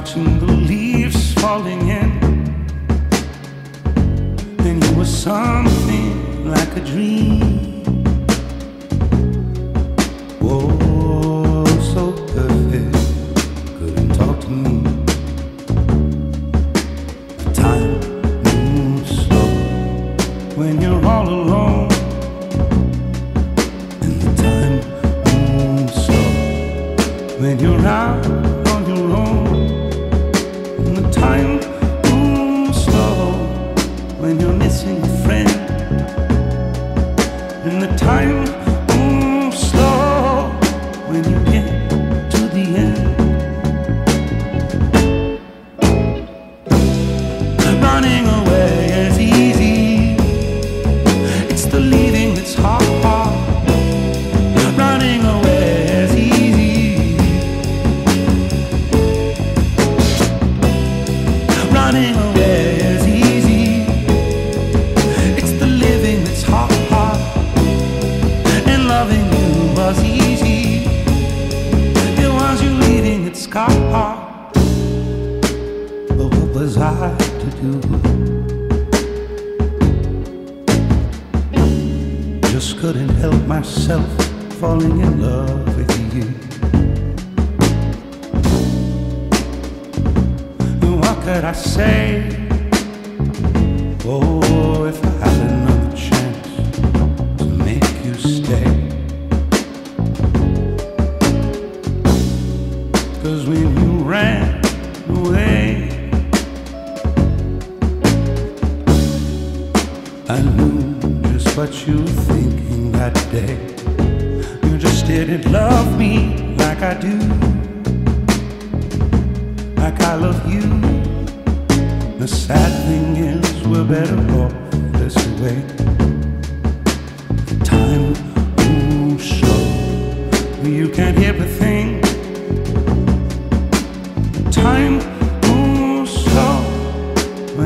watching the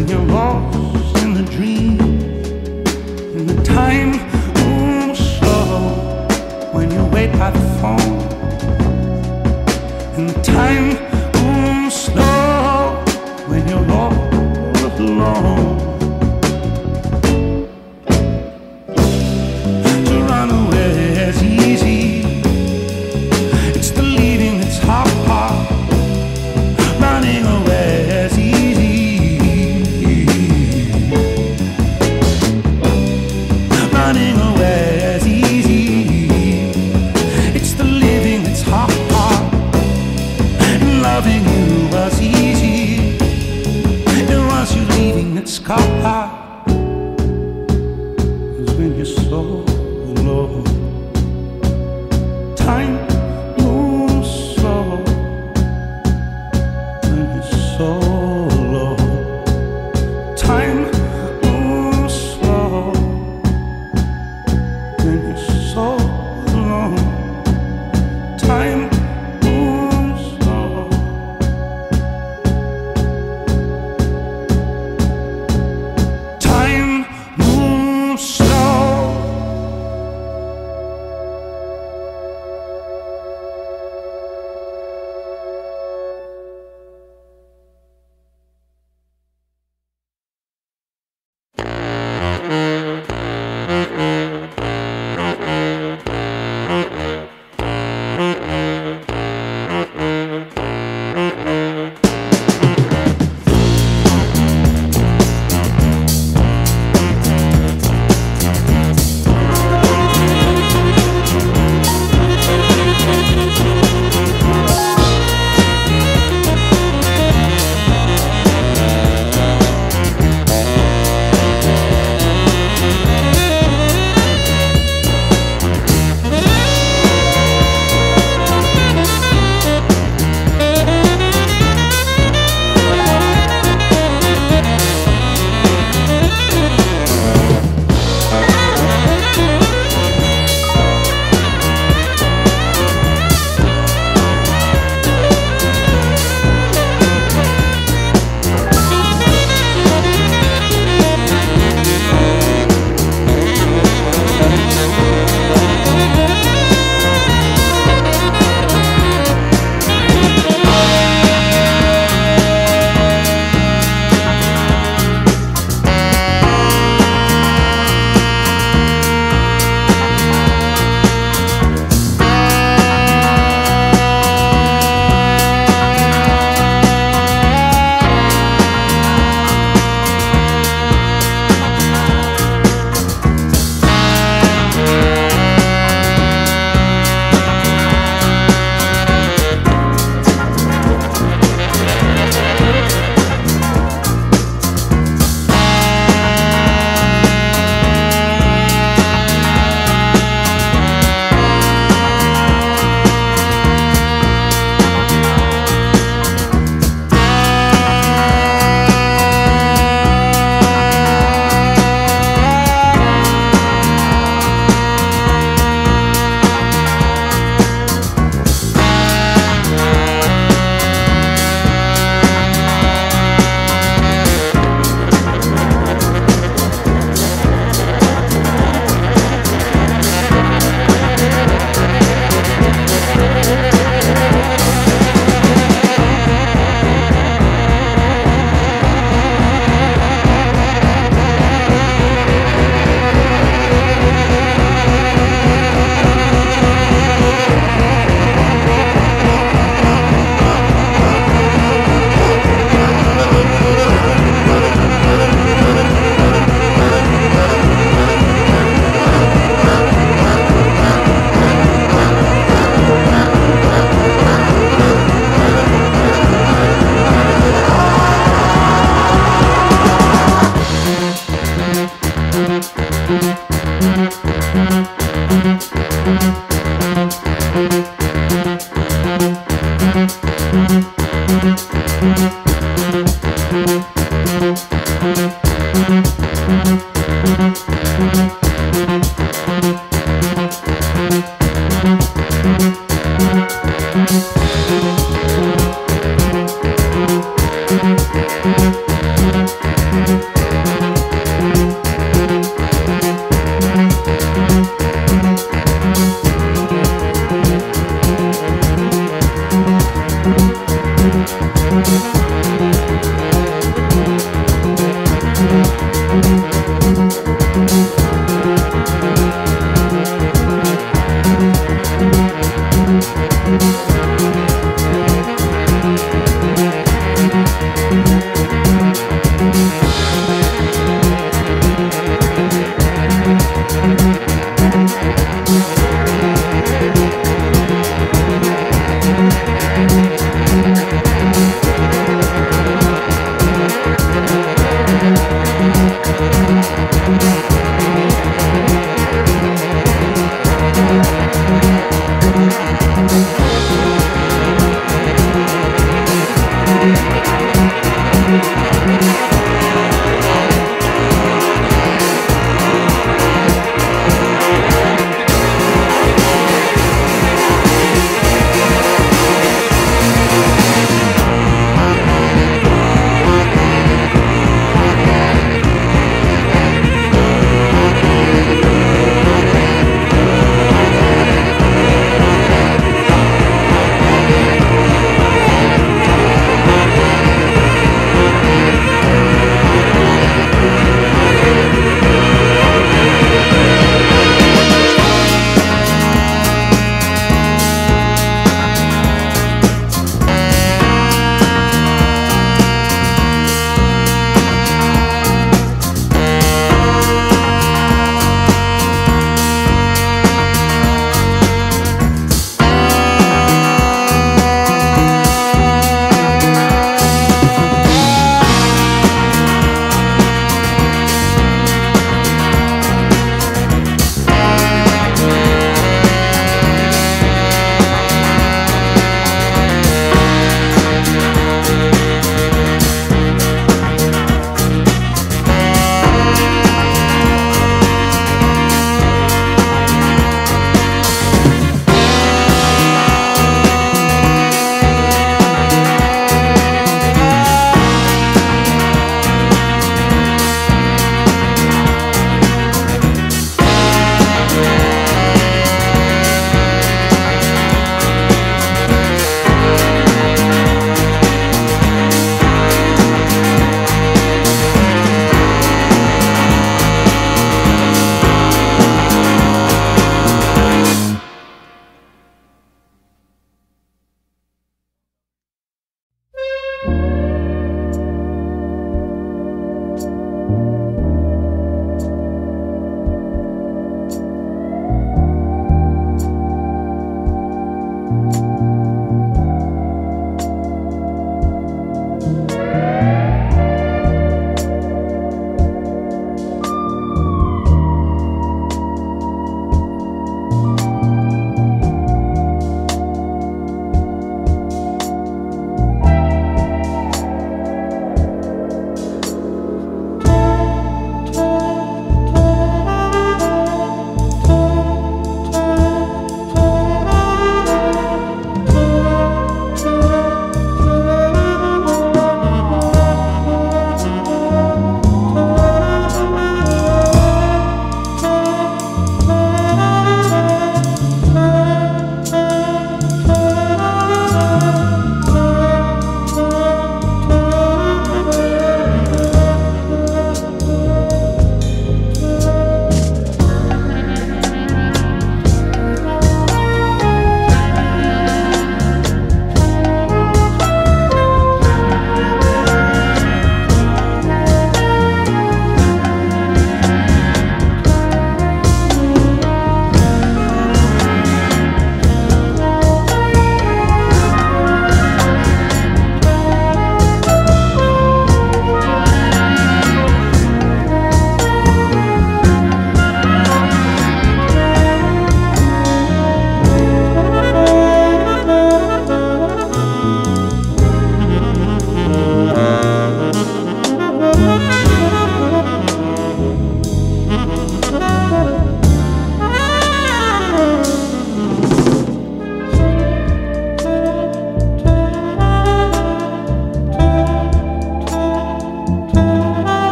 when you're lost in the dream, and the time moves slow, when you wait by the phone, the time moves slow, when you're alone.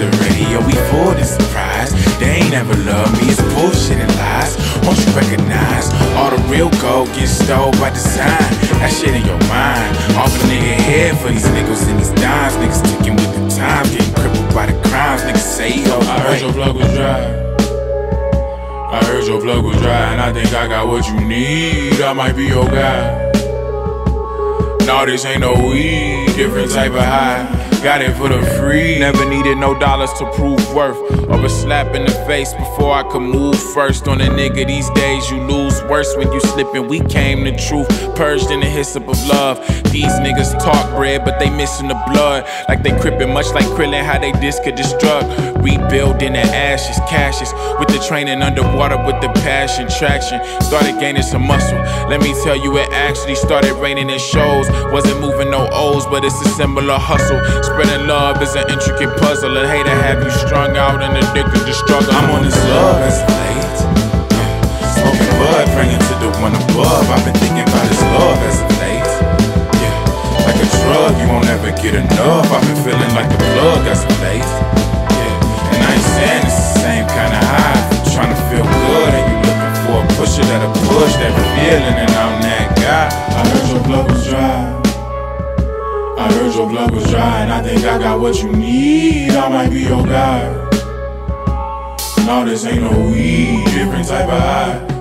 The radio, we for this surprise. They ain't ever loved me, it's bullshit and lies. Won't you recognize all the real gold gets stole by design? That shit in your mind. Off a nigga head for these niggas and these dimes. Niggas sticking with the time, getting crippled by the crimes. Niggas say, yo, I heard your plug was dry. I heard your plug was dry, and I think I got what you need. I might be your guy. No, this ain't no weed, different type of high. Got it for the free. Never needed no dollars to prove worth. Or a slap in the face before I could move first. On a nigga these days, you lose worse when you slippin'. We came the truth, purged in the hyssop of love. These niggas talk bread, but they missing the blood. Like they crippin', much like Krillin, how they disc could destruct. Rebuilding the ashes, caches. With the training underwater with the passion, traction. Started gaining some muscle. Let me tell you, it actually started raining in shows. Wasn't moving no O's, but it's a similar hustle. Spreading love is an intricate puzzle. A hater have you strung out and addicted to struggle. I'm on this love escalate. Yeah. Smoking bud, praying to the one above. I've been thinking about this love as of late. Yeah. Like a drug, you won't ever get enough. I've been feeling like the plug as of late. Yeah. And I ain't saying it's the same kind of high. Trying to feel good and you looking for a pusher that'll push that feeling, and I'm that guy. I heard your blood was dry. I heard your blood was dry, and I think I got what you need. I might be your guy. No, this ain't no weed, different type of high.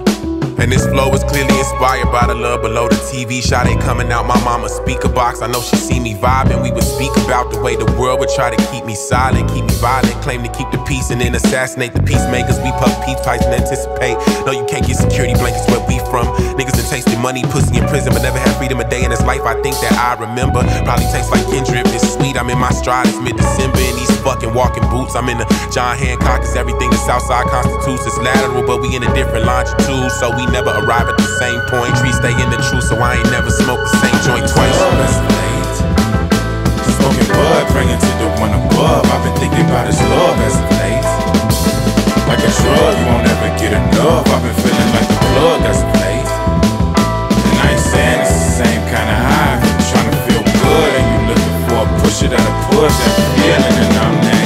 And this flow is clearly inspired by the love below the TV shot ain't coming out my mama's speaker box. I know she see me vibing. We would speak about the way the world would try to keep me silent, keep me violent, claim to keep the peace and then assassinate the peacemakers. We puff peace pipes and anticipate. No, you can't get security blankets where we from. Niggas that tasted money, pussy in prison, but never had freedom a day in his life. I think that I remember. Probably tastes like Kendrick. It's sweet. I'm in my stride. It's mid-December in these fucking walking boots. I'm in the John Hancock. Is everything the Southside constitutes. It's lateral, but we in a different longitude, so we never arrive at the same point. Trees stay in the truth, so I ain't never smoked the same joint twice. Smoking bud, praying to the one above. I've been thinking about his love as of late. Like a drug, you won't ever get enough. I've been feeling like the plug as of late. And I ain't saying it's the same kind of high. A pusher that'll push that feeling, and I'm that